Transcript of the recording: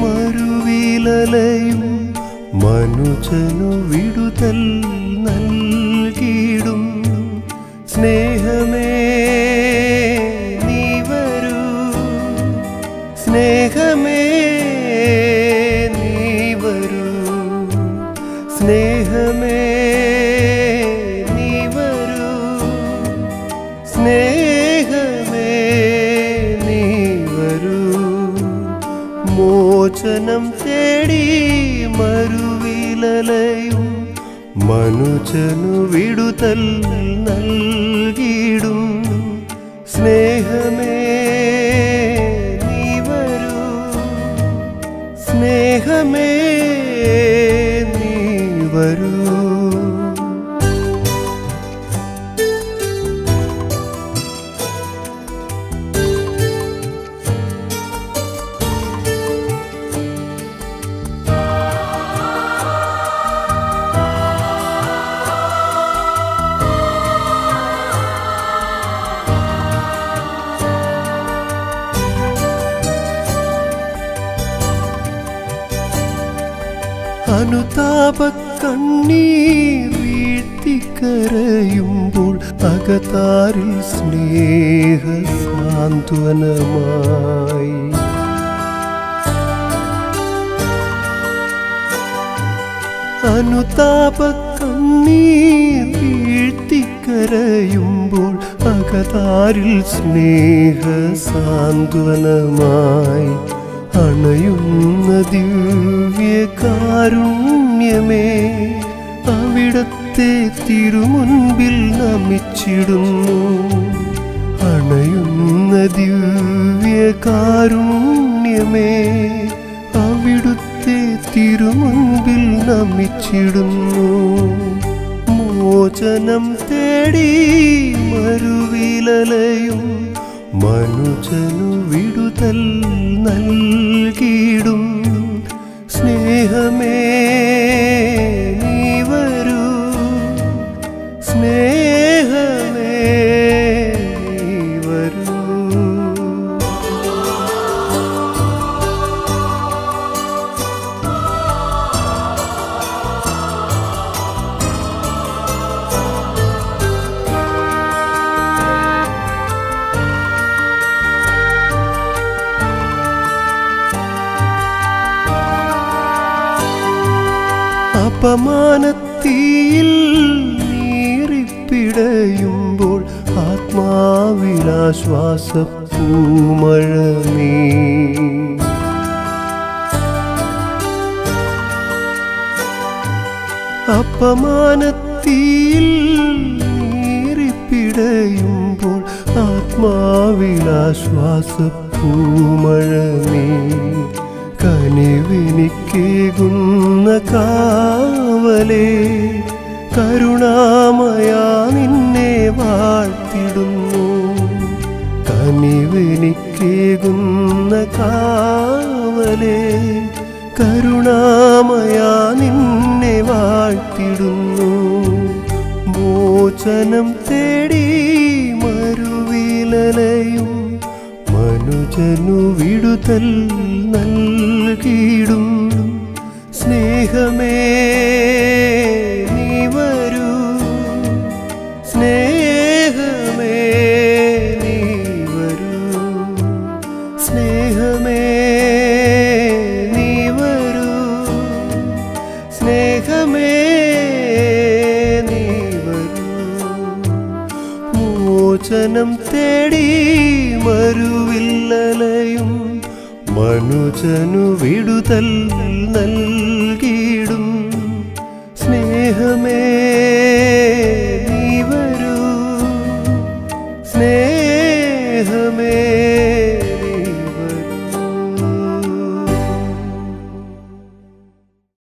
മരുവിലലയും മനുജനു വിടുതൽ നൽകിയിടും. സ്നേഹമേ നീ വരൂ. സ്നേഹമേ നീ വരൂ. സ്നേഹമേ നീ വരൂ. സ്നേഹമേ മോചനം തേടി മരുവിലലയും മനുജനു വിടുതൽ നൽകിയിടും സ്നേഹമേ നീ വരൂ. സ്നേഹമേ അനുതാപ കണ്ണീർ വീഴ്ത്തിക്കരയുമ്പോൾ അകതാരിൽ സ്നേഹ സാന്ത്വനമായി അനുതാപ കണ്ണീർ വീഴ്ത്തിക്കരയുമ്പോൾ അകതാരിൽ സ്നേഹ സാന്ത്വനമായി അണയുന്ന ദിവ്യകാരുണ്യമേ അവിടത്തെ തിരുമുൻപിൽ നമിച്ചിടുന്നു. അണയുന്ന ദിവ്യകാരുണ്യമേ അവിടുത്തെ തിരുമുൻപിൽ നമിച്ചിടുന്നു. മോചനം തേടി മരുവിലലയും മനുജനു വിടുതൽ നൽകിയിടും സ്നേഹമേ. അപമാനത്തിയിൽ നീറിപ്പിടയുമ്പോൾ ആത്മാവിലാശ്വാസ പൂമഴമേ അപമാനത്തിയിൽ നീറിപ്പിടയുമ്പോൾ ആത്മാവിലാശ്വാസ പൂമഴമേ കനിവെനിക്കേകുന്ന കാവലേ കരുണാമയ നിന്നെ വാഴ്ത്തിടുന്നു. കനിവെനിക്കേകുന്ന കാവലേ കരുണാമയ നിന്നെ വാഴ്ത്തിടുന്നു. മോചനം തേടി മരുവിലലയും മനുജനു വിടുതൽ നൽകിയിടും സ്നേഹമേ മനുജനം തേടി മരുവില്ലലയും മനുജനു വിടുതൽ നൽകിയിടും. സ്നേഹമേ നീ വരൂ. സ്നേഹമേ